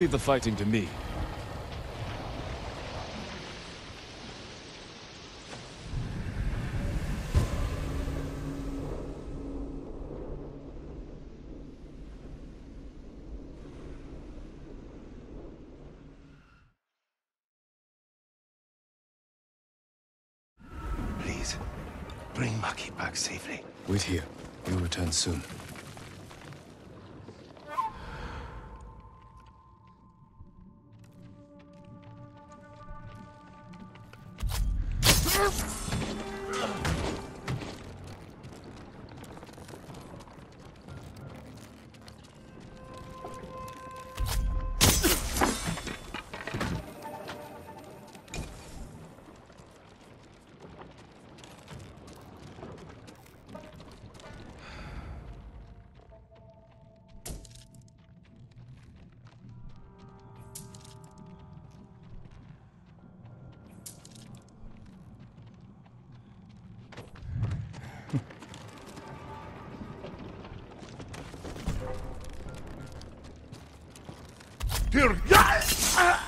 Leave the fighting to me. Please, bring Maki back safely. Wait here. We'll return soon. Tür. Ja!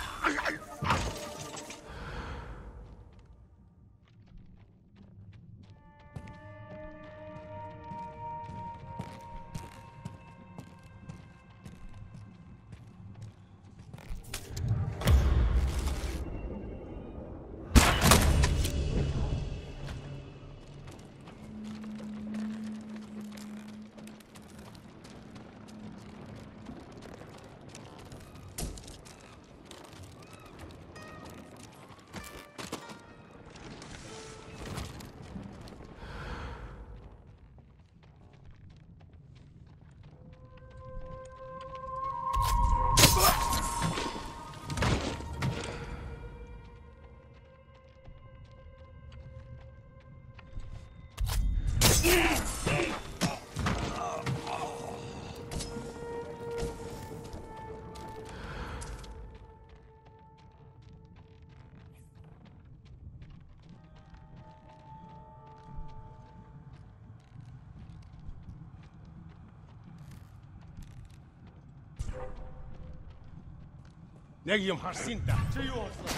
Яг юм харсын да. Чи юу болсон?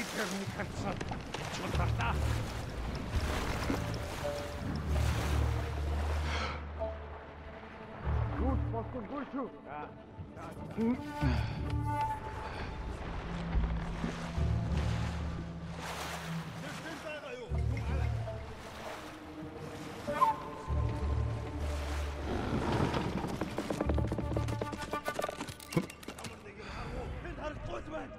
Итгэх нэг хатсан. Чул тартаа. Юу болсон гоо шүү? Аа. movement!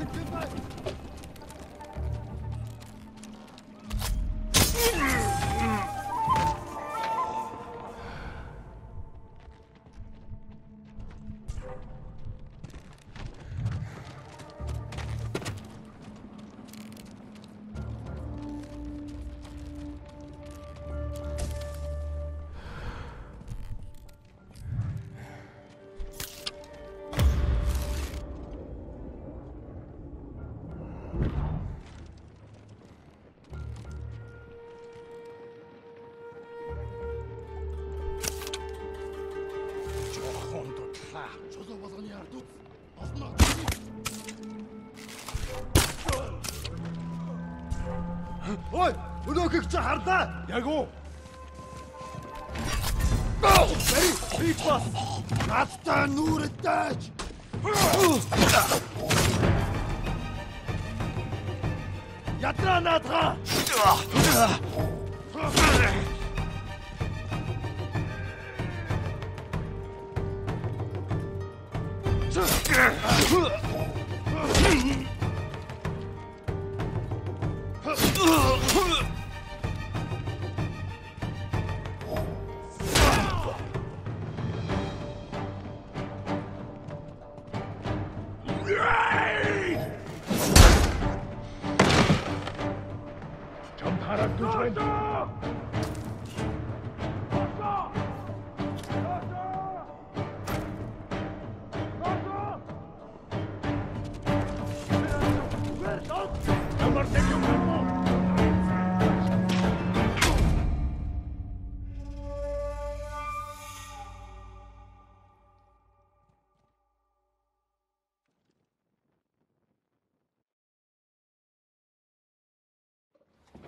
It's! Ой, өнөөхийг чи харлаа. Яг уу. Бэри, бит бас. Надтай нүрэдэж. Ятраа наадгаа. Чамхараа Deutschland.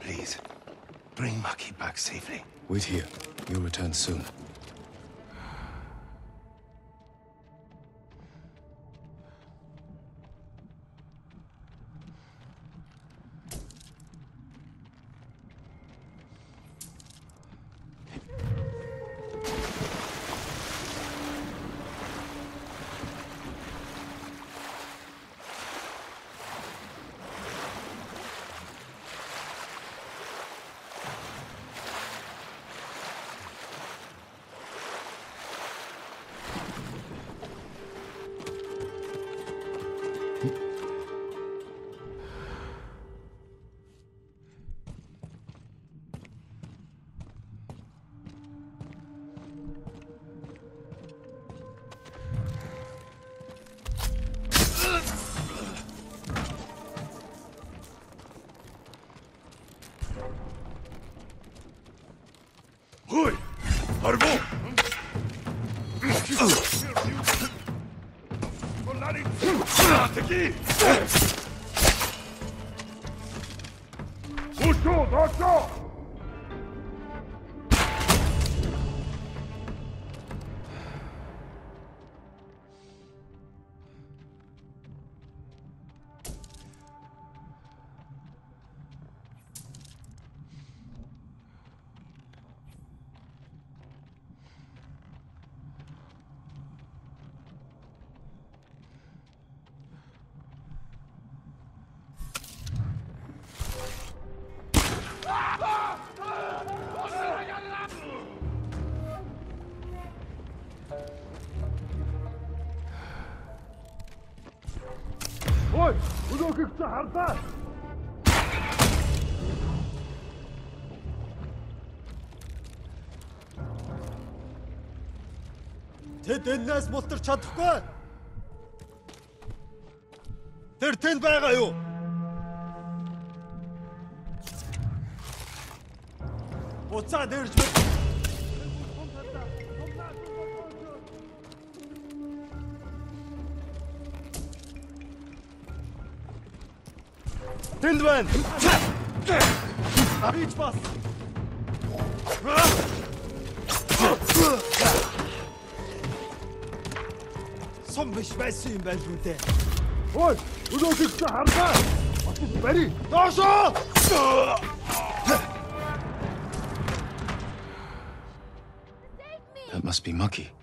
Please bring Maki back safely. Wait here. You'll return soon. 嗯是啊小心不受打伤 Чи хардаа! Тэд энээс мултарч чадахгүй. Тэр тэнд байгаа юу? Буцаа дэрж мэд. Tindwen! Reach pass! Son bir şmesiyim ben burada. Oy! Bu da çıktı harika! Bakın beni! Taşa! That must be Maki.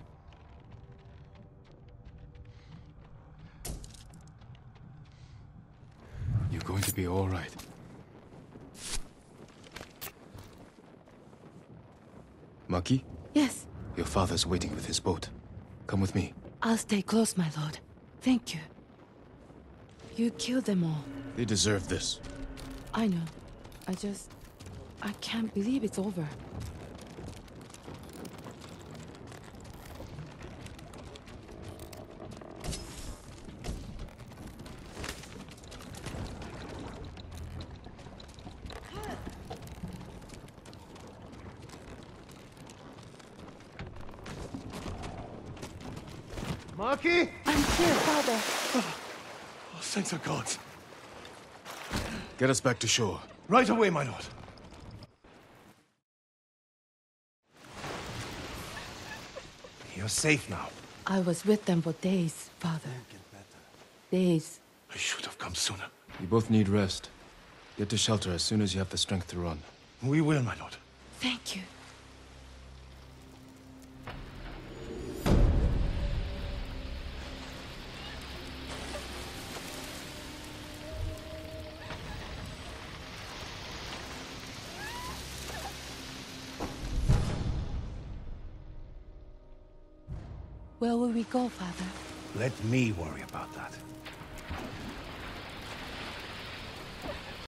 Be all right. Maki, Yes, your father's waiting with his boat. Come with me. I'll stay close, my lord. Thank you. You killed them all. They deserve this. I know. I just... I can't believe it's over. Maki! I'm here, father. Oh, thanks of God. Get us back to shore. Right away, my lord. You're safe now. I was with them for days, father. Days. I should have come sooner. You both need rest. Get to shelter as soon as you have the strength to run. We will, my lord. Thank you. Where will we go, father? Let me worry about that.